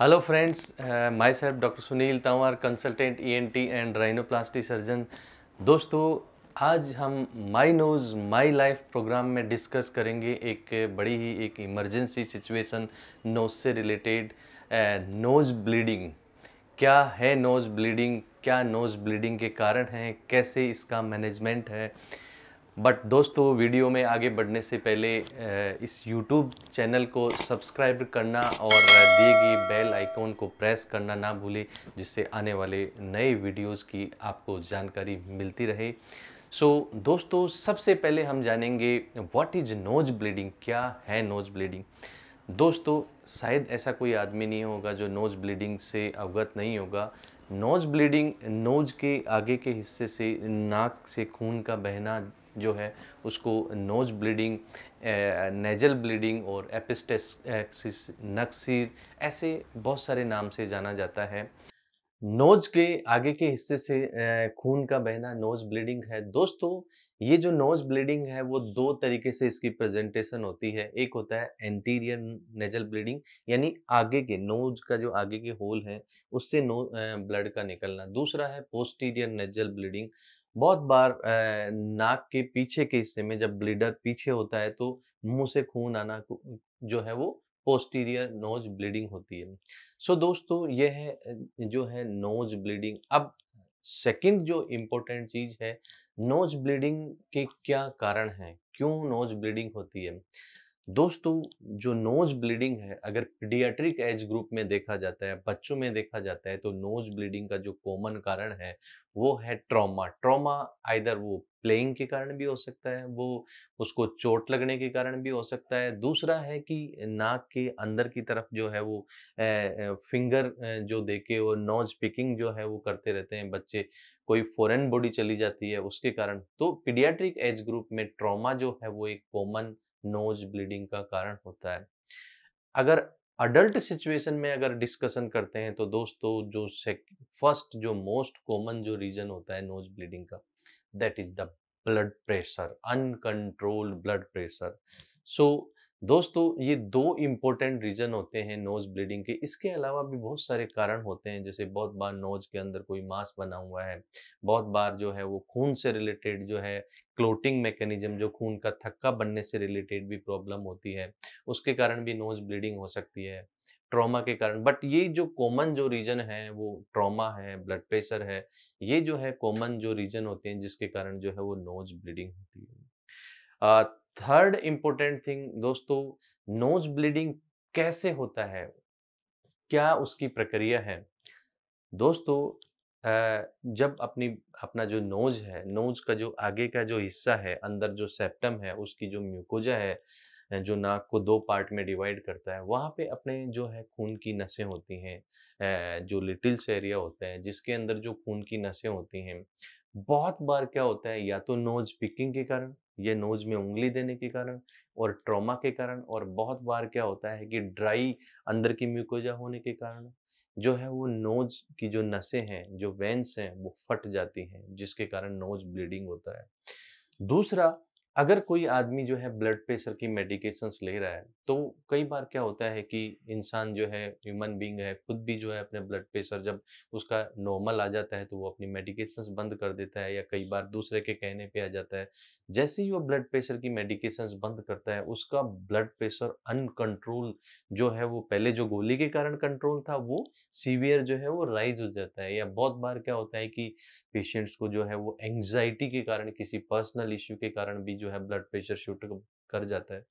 Hello friends myself doctor Sunil Tanwar consultant ENT and rhinoplasty surgeon दोस्तों, आज हम my nose my life program में discuss करेंगे एक बड़ी ही एक इमरजेंसी सिचुएशन नोज़ से रिलेटेड नोज़ ब्लीडिंग क्या है नोज़ ब्लीडिंग क्या नोज़ ब्लीडिंग के कारण हैं? कैसे इसका मैनेजमेंट है? बट दोस्तों वीडियो में आगे बढ़ने से पहले इस यूट्यूब चैनल को सब्सक्राइब करना और दिए गए बेल आइकॉन को प्रेस करना ना भूलें जिससे आने वाले नए वीडियोस की आपको जानकारी मिलती रहे। सो so, दोस्तों सबसे पहले हम जानेंगे व्हाट इज़ नोज़ ब्लीडिंग क्या है नोज़ ब्लीडिंग दोस्तों शायद ऐसा कोई आदमी नहीं होगा जो नोज़ ब्लीडिंग से अवगत नहीं होगा। नोज़ ब्लीडिंग नोज़ के आगे के हिस्से से नाक से खून का बहना जो है, उसको नोज़ ब्लीडिंग नेजल ब्लीडिंग और एपिस्टेसिस नक्सीर ऐसे बहुत सारे नाम से जाना जाता है। नोज़ के आगे के हिस्से से खून का बहना नोज़ ब्लीडिंग है। दोस्तों, ये जो नोज़ ब्लीडिंग है, वो दो तरीके से इसकी प्रेजेंटेशन होती है। एक होता है एंटीरियर नेजल ब्लीडिंग यानी आगे के नोज़ का जो आगे के होल है, उससे नो ब्लड का निकलना। दूसरा है पोस्टीरियर नेजल ब्लीडिंग बहुत बार नाक के पीछे के हिस्से में जब ब्लीडर पीछे होता है तो मुँह से खून आना जो है वो पोस्टीरियर नोज़ ब्लीडिंग होती है। सो so, दोस्तों यह है जो है नोज़ ब्लीडिंग अब सेकंड जो इम्पोर्टेंट चीज़ है नोज़ ब्लीडिंग के क्या कारण हैं? क्यों नोज़ ब्लीडिंग होती है? दोस्तों जो नोज़ ब्लीडिंग है अगर पीडियाट्रिक एज ग्रुप में देखा जाता है बच्चों में देखा जाता है तो नोज़ ब्लीडिंग का जो कॉमन कारण है वो है ट्रॉमा ट्रॉमा आइदर वो प्लेइंग के कारण भी हो सकता है वो उसको चोट लगने के कारण भी हो सकता है। दूसरा है कि नाक के अंदर की तरफ़ जो है वो ए, फिंगर जो देके वो नोज़ पिकिंग जो है वो करते रहते हैं बच्चे कोई फॉरेन बॉडी चली जाती है उसके कारण। तो पीडियाट्रिक एज ग्रुप में ट्रॉमा जो है वो एक कॉमन नोज़ ब्लीडिंग का कारण होता है। अगर अडल्ट सिचुएशन में अगर डिस्कशन करते हैं तो दोस्तों, जो फ़र्स्ट जो मोस्ट कॉमन जो रीजन होता है नोज़ ब्लीडिंग का that is the blood pressure uncontrolled blood pressure so दोस्तों, ये दो इम्पोर्टेंट रीजन होते हैं नोज़ ब्लीडिंग के। इसके अलावा भी बहुत सारे कारण होते हैं, जैसे बहुत बार नोज़ के अंदर कोई मांस बना हुआ है, बहुत बार जो है वो खून से रिलेटेड जो है क्लोटिंग मैकेनिज्म, जो खून का थक्का बनने से रिलेटेड भी प्रॉब्लम होती है, उसके कारण भी नोज़ ब्लीडिंग हो सकती है, ट्रॉमा के कारण। बट ये जो कॉमन जो रीजन है, वो ट्रॉमा है, ब्लड प्रेशर है, ये जो है कॉमन जो रीजन होते हैं, जिसके कारण जो है वो नोज़ ब्लीडिंग होती है। थर्ड इम्पोर्टेंट थिंग, दोस्तों, नोज़ ब्लीडिंग कैसे होता है? क्या उसकी प्रक्रिया है? दोस्तों जब अपनी, अपना जो नोज़ है, नोज़ का जो आगे का जो हिस्सा है, अंदर जो सेप्टम है, उसकी जो म्यूकोजा है जो नाक को दो पार्ट में डिवाइड करता है, वहाँ पे अपने जो है खून की नसें होती हैं जो लिटिल्स एरिया होता है, जिसके अंदर जो खून की नसें होती हैं, बहुत बार क्या होता है, या तो नोज़ पिकिंग के कारण, या नोज़ में उंगली देने के कारण, और ट्रॉमा के कारण, और बहुत बार क्या होता है कि ड्राई अंदर की म्यूकोजा होने के कारण जो है वो नोज़ की जो नसें हैं, जो वेंस हैं, वो फट जाती हैं, जिसके कारण नोज़ ब्लीडिंग होता है। दूसरा, अगर कोई आदमी जो है ब्लड प्रेशर की मेडिकेशंस ले रहा है तो कई बार क्या होता है कि इंसान जो है, ह्यूमन बींग है, खुद भी जो है अपने ब्लड प्रेशर जब उसका नॉर्मल आ जाता है तो वो अपनी मेडिकेशंस बंद कर देता है या कई बार दूसरे के कहने पे आ जाता है। जैसे ही वो ब्लड प्रेशर की मेडिकेशंस बंद करता है, उसका ब्लड प्रेशर अनकंट्रोल जो है वो पहले जो गोली के कारण कंट्रोल था, वो सीवियर जो है वो राइज हो जाता है। या बहुत बार क्या होता है कि पेशेंट्स को जो है वो एंग्जाइटी के कारण, किसी पर्सनल इश्यू के कारण भी जो है ब्लड प्रेशर शूट कर जाता है।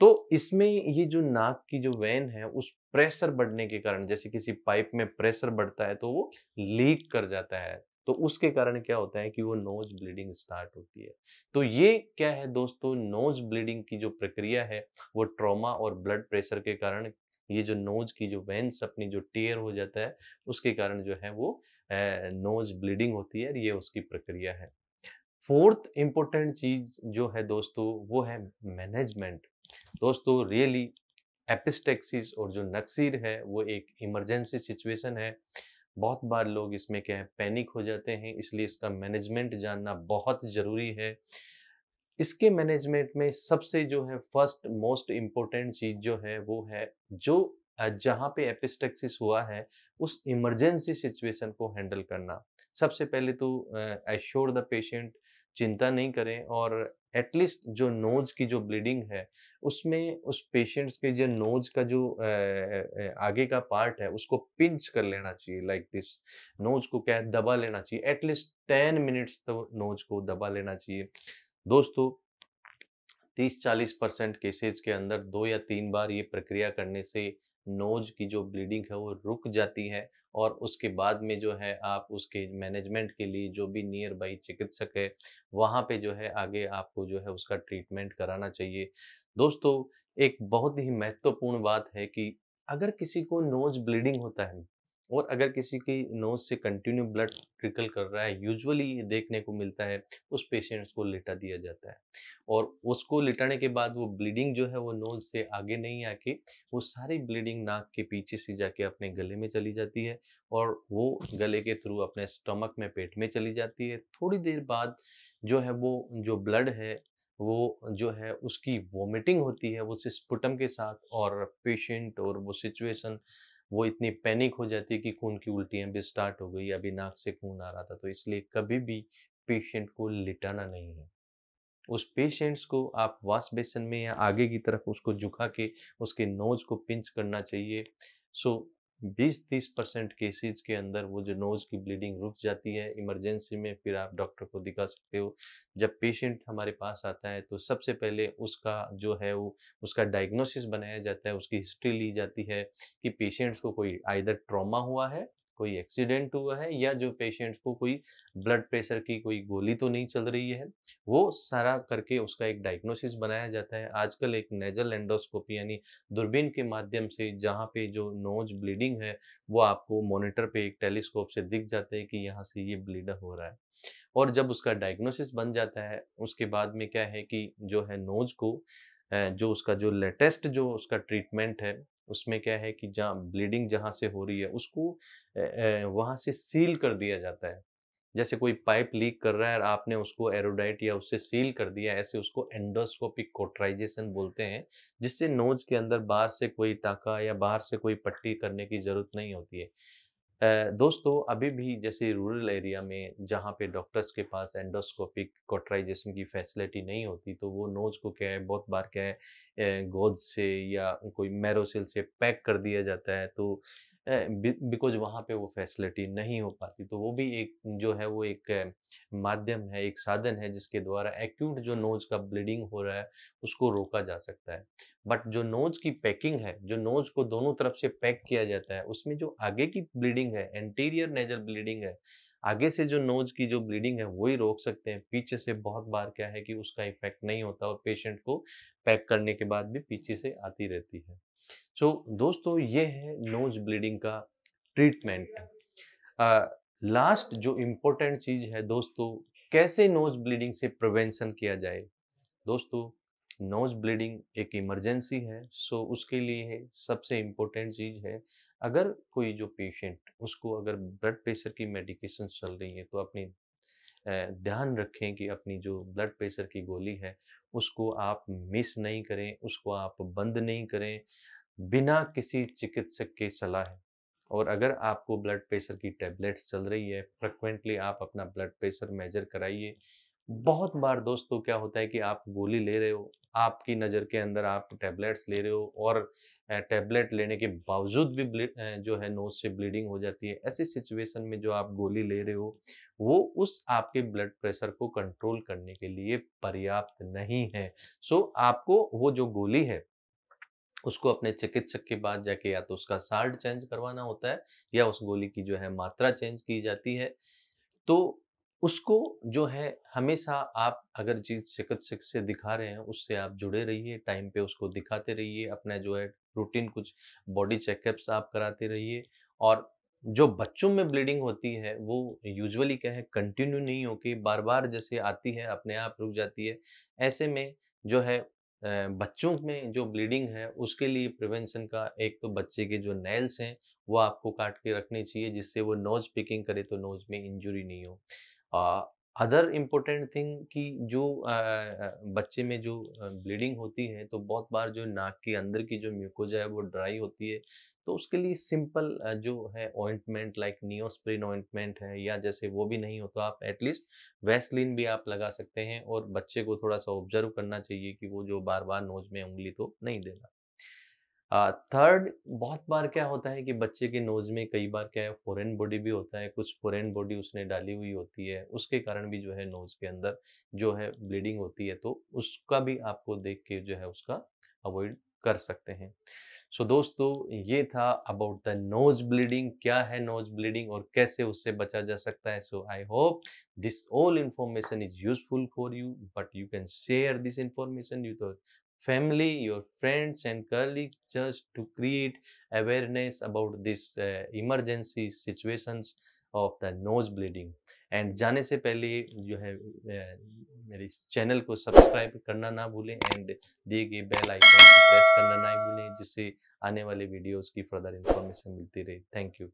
तो इसमें ये जो नाक की जो वेन है, उस प्रेशर बढ़ने के कारण, जैसे किसी पाइप में प्रेशर बढ़ता है तो वो लीक कर जाता है। तो उसके कारण क्या होता है कि वो नोज़ ब्लीडिंग स्टार्ट होती है। तो ये क्या है दोस्तों नोज़ ब्लीडिंग की जो प्रक्रिया है, वो ट्रॉमा और ब्लड प्रेशर के कारण, ये जो नोज़ की जो वेंस अपनी जो टेयर हो जाता है, उसके कारण जो है वो नोज़ ब्लीडिंग होती है ये उसकी प्रक्रिया है। फोर्थ इम्पोर्टेंट चीज़ जो है दोस्तों, वो है मैनेजमेंट दोस्तों रियली एपिस्टेक्सिस और जो नक्सीर है, वो एक इमरजेंसी सिचुएशन है। बहुत बार लोग इसमें क्या है पैनिक हो जाते हैं, इसलिए इसका मैनेजमेंट जानना बहुत ज़रूरी है। इसके मैनेजमेंट में सबसे जो है फ़र्स्ट मोस्ट इम्पोर्टेंट चीज़ जो है, वो है जो जहाँ पे एपिस्टेक्सिस हुआ है, उस इमरजेंसी सिचुएशन को हैंडल करना। सबसे पहले तो एश्योर द पेशेंट चिंता नहीं करें और एटलीस्ट जो नोज़ की जो ब्लीडिंग है, उसमें उस पेशेंट्स के जो नोज़ का जो आगे का पार्ट है, उसको पिंच कर लेना चाहिए, लाइक दिस। नोज़ को क्या है, दबा लेना चाहिए। एटलीस्ट टेन मिनट्स तो नोज़ को दबा लेना चाहिए। दोस्तों, तीस चालीस परसेंट केसेज के अंदर दो या तीन बार ये प्रक्रिया करने से नोज़ की जो ब्लीडिंग है वो रुक जाती है और उसके बाद में जो है आप उसके मैनेजमेंट के लिए जो भी नियर बाई चिकित्सक है, वहाँ पे जो है आगे आपको जो है उसका ट्रीटमेंट कराना चाहिए। दोस्तों, एक बहुत ही महत्वपूर्ण बात है कि अगर किसी को नोज़ ब्लीडिंग होता है और अगर किसी की नोज़ से कंटिन्यू ब्लड ट्रिकल कर रहा है, यूजुअली देखने को मिलता है, उस पेशेंट्स को लेटा दिया जाता है। और उसको लिटाने के बाद वो ब्लीडिंग जो है, वो नोज़ से आगे नहीं आके, वो सारी ब्लीडिंग नाक के पीछे से जाके अपने गले में चली जाती है और वो गले के थ्रू अपने स्टमक में, पेट में चली जाती है। थोड़ी देर बाद जो है, वो जो ब्लड है, वो जो है, उसकी वोमिटिंग होती है वो स्पुटम के साथ और पेशेंट और वो सिचुएशन वो इतनी पैनिक हो जाती है कि खून की उल्टियाँ भी स्टार्ट हो गई अभी नाक से खून आ रहा था तो इसलिए कभी भी पेशेंट को लिटाना नहीं है। उस पेशेंट्स को आप वाश बेसन में या आगे की तरफ़ उसको झुका के उसके नोज़ को पिंच करना चाहिए। सो 20-30 परसेंट केसेज के अंदर वो जो नोज़ की ब्लीडिंग रुक जाती है इमरजेंसी में फिर आप डॉक्टर को दिखा सकते हो। जब पेशेंट हमारे पास आता है तो सबसे पहले उसका जो है वो, उसका डायग्नोसिस बनाया जाता है, उसकी हिस्ट्री ली जाती है कि पेशेंट्स को कोई आइदर ट्रॉमा हुआ है कोई एक्सीडेंट हुआ है या जो पेशेंट्स को कोई ब्लड प्रेशर की कोई गोली तो नहीं चल रही है, वो सारा करके उसका एक डायग्नोसिस बनाया जाता है। आजकल एक नेजल एंडोस्कोपी यानी दूरबीन के माध्यम से जहाँ पे जो नोज़ ब्लीडिंग है, वो आपको मॉनिटर पे एक टेलीस्कोप से दिख जाता है कि यहाँ से ये ब्लीड हो रहा है। और जब उसका डायग्नोसिस बन जाता है, उसके बाद में क्या है कि जो है नोज़ को जो उसका जो लेटेस्ट जो उसका ट्रीटमेंट है उसमें क्या है कि जहाँ ब्लीडिंग जहाँ से हो रही है, उसको वहाँ से सील कर दिया जाता है। जैसे कोई पाइप लीक कर रहा है और आपने उसको एरोडाइट या उससे सील कर दिया ऐसे उसको एंडोस्कोपिक कोट्राइजेशन बोलते हैं, जिससे नोज़ के अंदर बाहर से कोई टाका या बाहर से कोई पट्टी करने की ज़रूरत नहीं होती है। दोस्तों, अभी भी जैसे रूरल एरिया में जहाँ पे डॉक्टर्स के पास एंडोस्कोपिक कोटराइजेशन की फैसिलिटी नहीं होती तो वो नोज़ को क्या है, बहुत बार क्या है गोद से या कोई मैरोसिल से पैक कर दिया जाता है तो बिकॉज़ वहाँ पे वो फैसिलिटी नहीं हो पाती। तो वो भी एक जो है वो एक माध्यम है, एक साधन है जिसके द्वारा एक्यूट जो नोज़ का ब्लीडिंग हो रहा है उसको रोका जा सकता है। बट जो नोज़ की पैकिंग है, जो नोज़ को दोनों तरफ़ से पैक किया जाता है, उसमें जो आगे की ब्लीडिंग है, एंटीरियर नेजल ब्लीडिंग है, आगे से जो नोज़ की जो ब्लीडिंग है वही रोक सकते हैं। पीछे से बहुत बार क्या है कि उसका इफ़ेक्ट नहीं होता और पेशेंट को पैक करने के बाद भी पीछे से आती रहती है। सो so, दोस्तों ये है नोज़ ब्लीडिंग का ट्रीटमेंट लास्ट जो इम्पोर्टेंट चीज़ है दोस्तों कैसे नोज़ ब्लीडिंग से प्रिवेंशन किया जाए? दोस्तों नोज़ ब्लीडिंग एक इमरजेंसी है सो उसके लिए सबसे इम्पोर्टेंट चीज़ है अगर कोई जो पेशेंट उसको अगर ब्लड प्रेशर की मेडिकेशन चल रही है तो अपनी ध्यान रखें कि अपनी जो ब्लड प्रेशर की गोली है उसको आप मिस नहीं करें उसको आप बंद नहीं करें। बिना किसी चिकित्सक के सलाह और अगर आपको ब्लड प्रेशर की टेबलेट्स चल रही है, फ्रिक्वेंटली आप अपना ब्लड प्रेशर मेजर कराइए। बहुत बार दोस्तों क्या होता है कि आप गोली ले रहे हो, आपकी नज़र के अंदर आप टैबलेट्स ले रहे हो और टैबलेट लेने के बावजूद भी जो है नोज़ से ब्लीडिंग हो जाती है। ऐसी सिचुएशन में जो आप गोली ले रहे हो, वो उस आपके ब्लड प्रेशर को कंट्रोल करने के लिए पर्याप्त नहीं है। सो आपको वो जो गोली है उसको अपने चिकित्सक के पास जाके या तो उसका साल्ट चेंज करवाना होता है या उस गोली की जो है मात्रा चेंज की जाती है। तो उसको जो है हमेशा आप अगर चीज़ चिकित्सक से दिखा रहे हैं, उससे आप जुड़े रहिए, टाइम पे उसको दिखाते रहिए, अपना जो है रूटीन कुछ बॉडी चेकअप्स आप कराते रहिए। और जो बच्चों में ब्लीडिंग होती है, वो यूजुअली क्या है, कंटिन्यू नहीं होके बार बार जैसे आती है, अपने आप रुक जाती है। ऐसे में जो है बच्चों में जो ब्लीडिंग है उसके लिए प्रिवेंशन का एक तो बच्चे के जो नेल्स हैं वो आपको काट के रखने चाहिए जिससे वो नोज़ पिकिंग करे तो नोज़ में इंजुरी नहीं हो। अदर इम्पोर्टेंट थिंग कि जो अ, बच्चे में जो ब्लीडिंग होती है तो बहुत बार जो नाक के अंदर की जो म्यूकोजा है वो ड्राई होती है तो उसके लिए सिंपल जो है ऑइंटमेंट लाइक नियोस्प्रिन ऑइंटमेंट है या जैसे वो भी नहीं हो तो आप एटलीस्ट वैसलिन भी आप लगा सकते हैं और बच्चे को थोड़ा सा ऑब्ज़र्व करना चाहिए कि वो जो बार बार नोज़ में उंगली तो नहीं देना। थर्ड uh, बहुत बार क्या होता है कि बच्चे के नोज़ में कई बार क्या है फॉरेन बॉडी भी होता है कुछ फॉरेन बॉडी उसने डाली हुई होती है उसके कारण भी जो है नोज़ के अंदर जो है ब्लीडिंग होती है तो उसका भी आपको देख के जो है उसका अवॉइड कर सकते हैं। सो so, दोस्तों ये था अबाउट द नोज़ ब्लीडिंग क्या है नोज़ ब्लीडिंग और कैसे उससे बचा जा सकता है। So I hope this all information is useful for you but you can share this information you family your friends and colleague just to create awareness about this emergency situations of the nose bleeding. And जाने से पहले जो है मेरे channel को subscribe करना ना भूलें एंड दिए गए बेल आइकन को प्रेस करना ना भूलें, जिससे आने वाले वीडियोस की फर्दर इन्फॉर्मेशन मिलती रहे। Thank you.